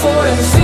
for a